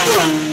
One.